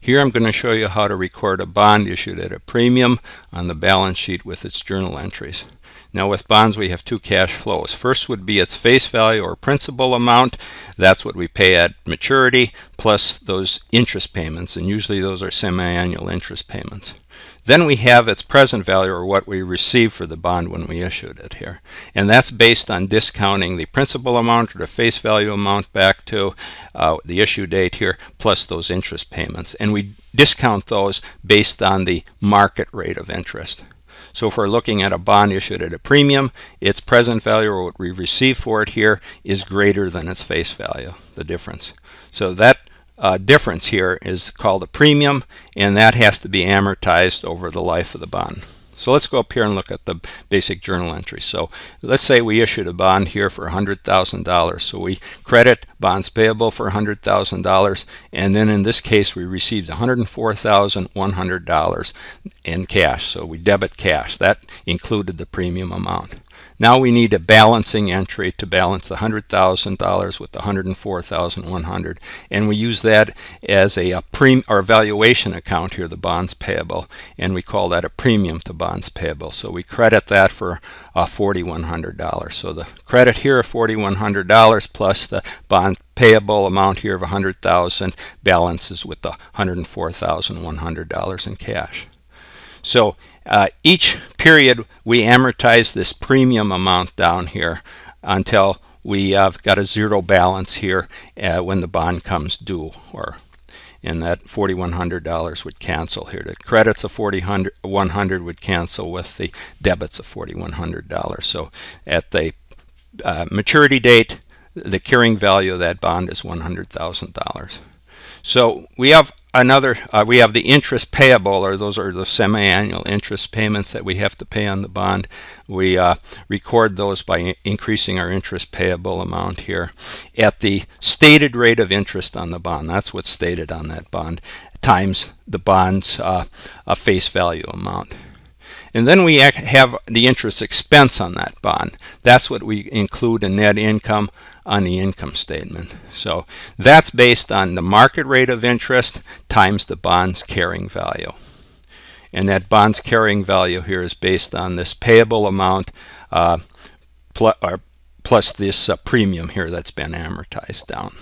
Here I'm going to show you how to record a bond issued at a premium on the balance sheet with its journal entries. Now with bonds we have two cash flows. First would be its face value or principal amount. That's what we pay at maturity plus those interest payments and usually those are semi-annual interest payments. Then we have its present value or what we receive for the bond when we issued it here. And that's based on discounting the principal amount or the face value amount back to uh, the issue date here plus those interest payments. And we discount those based on the market rate of interest. So if we're looking at a bond issued at a premium, its present value or what we receive for it here is greater than its face value, the difference. So that uh, difference here is called a premium and that has to be amortized over the life of the bond. So let's go up here and look at the basic journal entry. So let's say we issued a bond here for $100,000. So we credit bonds payable for $100,000 and then in this case we received $104,100 in cash. So we debit cash. That included the premium amount. Now we need a balancing entry to balance the $100,000 with the 104,100 and we use that as a, a prem our valuation account here, the bonds payable, and we call that a premium to bonds payable. So we credit that for uh, $4,100. So the credit here of $4,100 plus the bond payable amount here of 100,000 balances with the $104,100 in cash. So uh, each period we amortize this premium amount down here until we have got a zero balance here uh, when the bond comes due or and that $4,100 would cancel here. The credits of 4,100 would cancel with the debits of $4,100. So at the uh, maturity date, the carrying value of that bond is $100,000. So we have another, uh, we have the interest payable, or those are the semi-annual interest payments that we have to pay on the bond. We uh, record those by increasing our interest payable amount here at the stated rate of interest on the bond. That's what's stated on that bond times the bond's uh, face value amount. And then we have the interest expense on that bond. That's what we include in net income on the income statement. So that's based on the market rate of interest times the bond's carrying value. And that bond's carrying value here is based on this payable amount uh, plus, plus this uh, premium here that's been amortized down.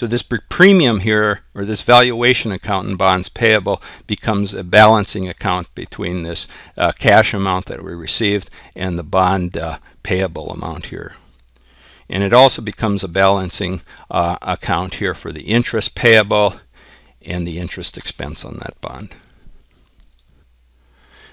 So this premium here, or this valuation account in bonds payable, becomes a balancing account between this uh, cash amount that we received and the bond uh, payable amount here. And it also becomes a balancing uh, account here for the interest payable and the interest expense on that bond.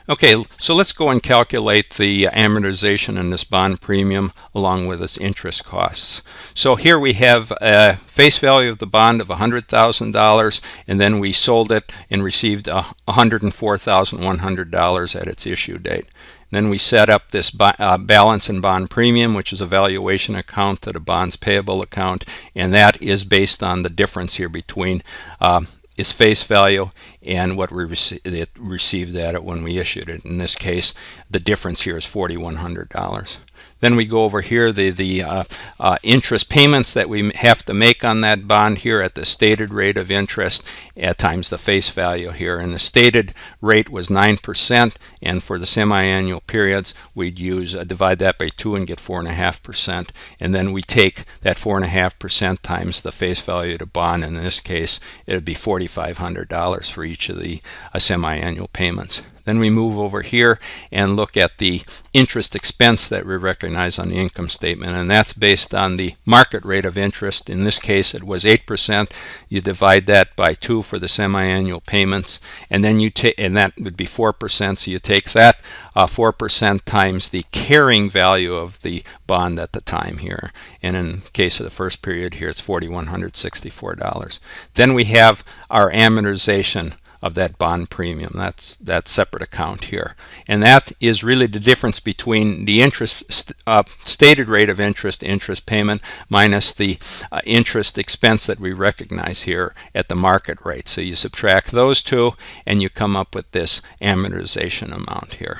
Okay, so let's go and calculate the amortization in this bond premium along with its interest costs. So here we have a face value of the bond of $100,000 and then we sold it and received $104,100 at its issue date. Then we set up this uh, balance and bond premium, which is a valuation account to the bonds payable account, and that is based on the difference here between uh, its face value and what we rece received that at it when we issued it. In this case, the difference here is $4,100. Then we go over here, the, the uh, uh, interest payments that we have to make on that bond here at the stated rate of interest at times the face value here. And the stated rate was 9%, and for the semi-annual periods, we'd use uh, divide that by 2 and get 4.5%. And then we take that 4.5% times the face value of the bond. In this case, it would be $4,500 for each of the uh, semi-annual payments. Then we move over here and look at the interest expense that we recognize on the income statement and that's based on the market rate of interest. In this case it was 8%. You divide that by 2 for the semi-annual payments and then you take and that would be 4% so you take that 4% uh, times the carrying value of the bond at the time here and in case of the first period here it's $4,164. Then we have our amortization of that bond premium. That's that separate account here. And that is really the difference between the interest st uh, stated rate of interest interest payment minus the uh, interest expense that we recognize here at the market rate. So you subtract those two and you come up with this amortization amount here.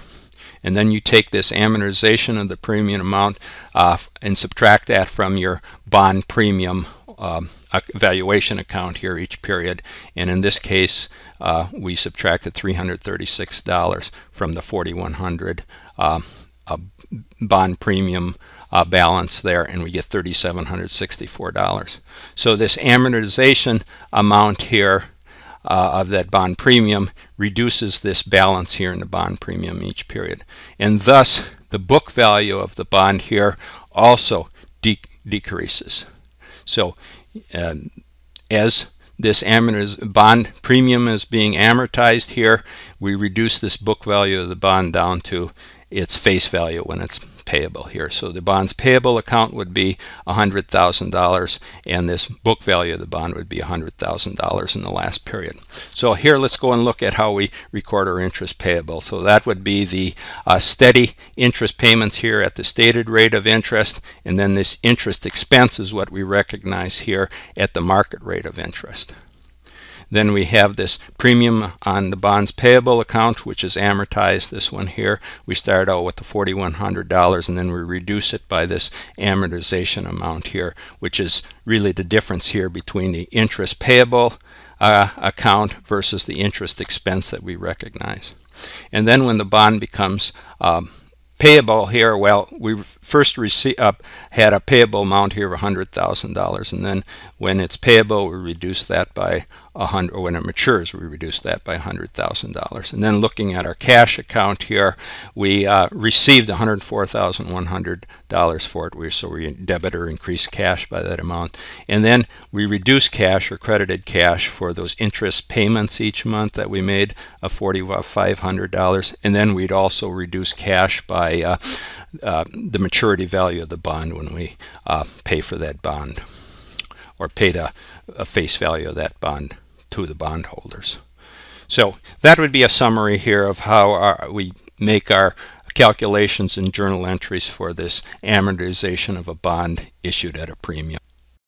And then you take this amortization of the premium amount uh, and subtract that from your bond premium um, valuation account here each period. And in this case, uh, we subtracted $336 from the 4100 uh, bond premium uh, balance there and we get $3,764. So this amortization amount here uh, of that bond premium reduces this balance here in the bond premium each period. And thus the book value of the bond here also de decreases. So uh, as this bond premium is being amortized here, we reduce this book value of the bond down to its face value when it's payable here. So the bonds payable account would be $100,000 and this book value of the bond would be $100,000 in the last period. So here let's go and look at how we record our interest payable. So that would be the uh, steady interest payments here at the stated rate of interest and then this interest expense is what we recognize here at the market rate of interest. Then we have this premium on the bonds payable account, which is amortized, this one here. We start out with the $4,100 and then we reduce it by this amortization amount here, which is really the difference here between the interest payable uh, account versus the interest expense that we recognize. And then when the bond becomes um, payable here, well, we first uh, had a payable amount here of $100,000, and then when it's payable, we reduce that by a hundred, or when it matures, we reduce that by $100,000. And then looking at our cash account here, we uh, received $104,100 for it, so we debit or increased cash by that amount. And then we reduce cash or credited cash for those interest payments each month that we made of $4,500. And then we'd also reduce cash by uh, uh, the maturity value of the bond when we uh, pay for that bond or paid a, a face value of that bond to the bondholders. So that would be a summary here of how our, we make our calculations and journal entries for this amortization of a bond issued at a premium.